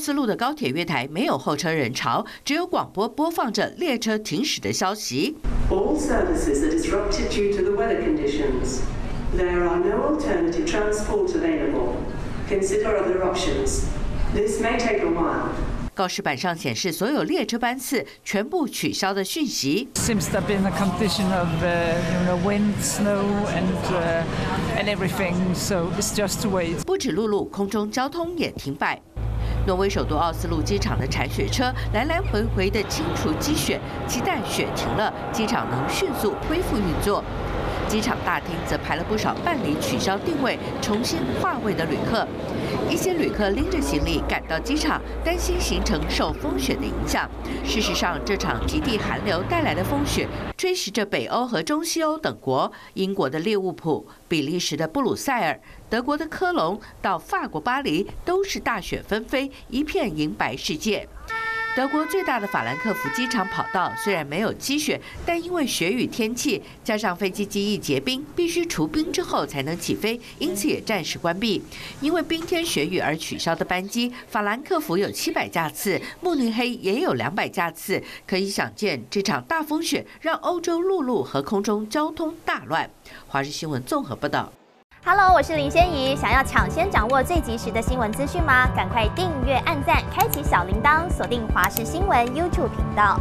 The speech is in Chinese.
斯陆的高铁月台没有候车人潮，只有广播播放着列车停驶的消息。All services are disrupted due to the weather conditions. There are no alternative transport available. Consider other options. This may take a while. 告示板上显示所有列车班次全部取消的讯息。Seems to have been a condition of uh, you know wind, snow, and uh, and everything. So it's just to wait. 不止陆路，空中交通也停摆。挪威首都奥斯陆机场的铲雪车来来回回的清除积雪，期待雪停了，机场能迅速恢复运作。机场大厅则排了不少办理取消定位、重新划位的旅客。一些旅客拎着行李赶到机场，担心行程受风雪的影响。事实上，这场极地寒流带来的风雪，吹袭着北欧和中西欧等国。英国的利物浦、比利时的布鲁塞尔、德国的科隆，到法国巴黎，都是大雪纷飞，一片银白世界。德国最大的法兰克福机场跑道虽然没有积雪，但因为雪雨天气，加上飞机机翼结冰，必须除冰之后才能起飞，因此也暂时关闭。因为冰天雪雨而取消的班机，法兰克福有七百架次，慕尼黑也有两百架次。可以想见，这场大风雪让欧洲陆路和空中交通大乱。华视新闻综合报道。Hello，我是林仙怡。想要抢先掌握最及时的新闻资讯吗？赶快订阅、按赞、开启小铃铛，锁定华视新闻 YouTube 频道。